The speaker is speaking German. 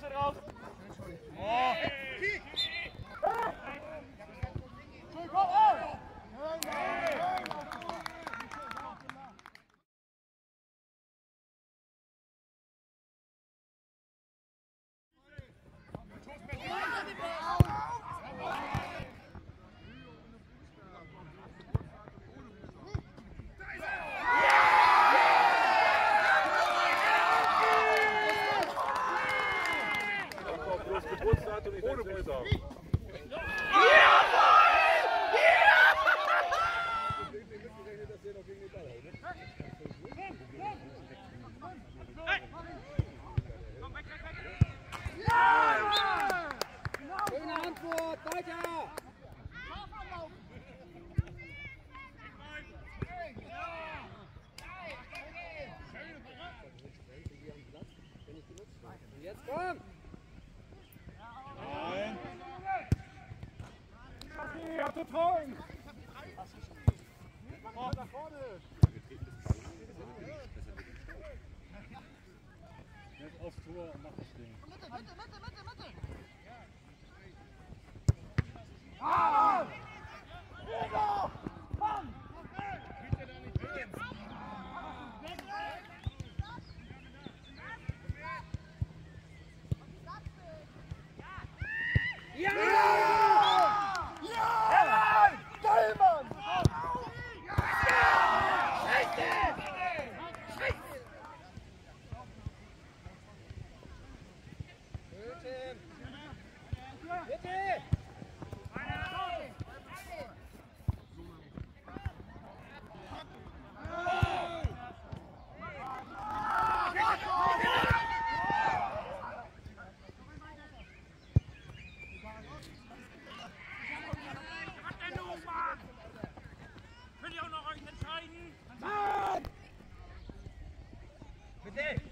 raus, raus! Ohne Bullsau. Schöne Antwort, weiter! Achtung! Oh, da vorne! Jetzt aufs Tor und mach das Ding. Mitte, Mitte, Mitte, Mitte, Mitte. Ah! Diego! Komm! Ja! Ja! Hey!